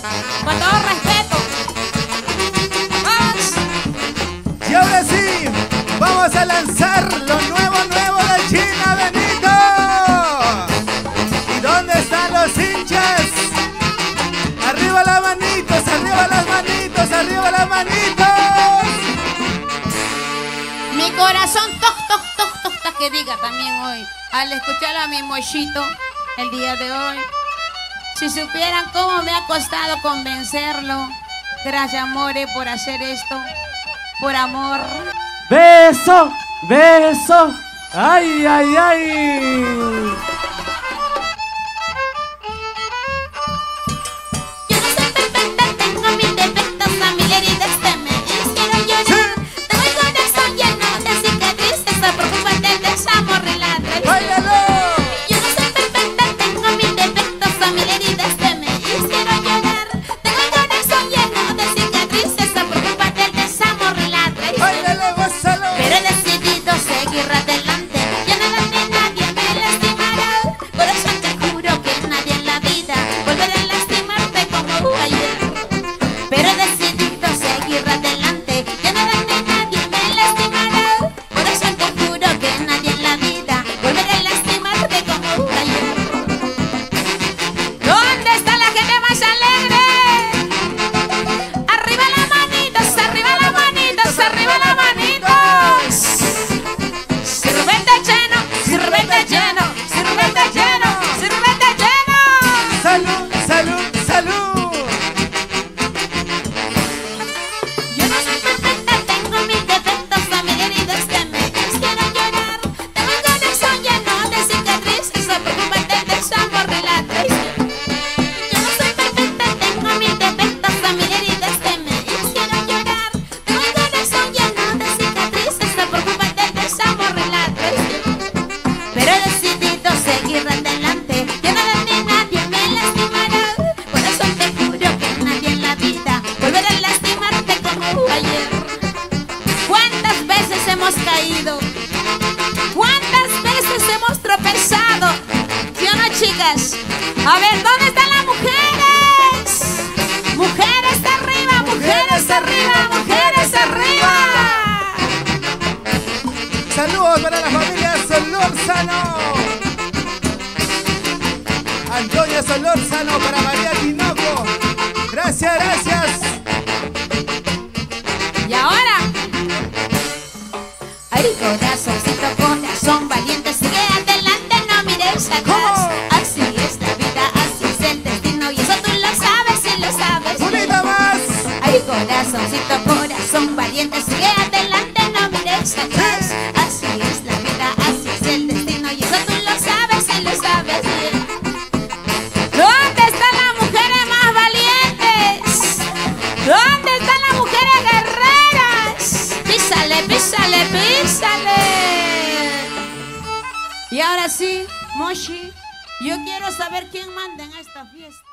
Con todo respeto. Vamos. Y ahora sí, vamos a lanzar lo nuevo, nuevo de China Benito. ¿Y dónde están los hinchas? Arriba las manitos, arriba las manitos, arriba las manitos. Mi corazón toc, toc, toc, toc, que diga también hoy. Al escuchar a mi mochito el día de hoy. Si supieran cómo me ha costado convencerlo. Gracias, More, por hacer esto. Por amor. Beso, beso. Ay, ay, ay. ¿Cuántas veces hemos tropezado? ¿Sí o no, chicas? A ver, ¿dónde están las mujeres? Mujeres arriba, mujeres arriba, mujeres arriba. Saludos para la familia Solórzano. Antonio Solórzano para María ay corazoncito, corazón valiente, sigue adelante. Así es la vida, así es el destino, y eso tú lo sabes y lo sabes. bien. Unita más. Ay corazoncito, corazón valiente, sigue adelante, no mires atrás. Así es la vida, así es el destino, y eso tú lo sabes y lo sabes. ¿Dónde están las mujeres más valientes? ¿Dónde están Písale, písale. Y ahora sí, Moshi, yo quiero saber quién manda en esta fiesta.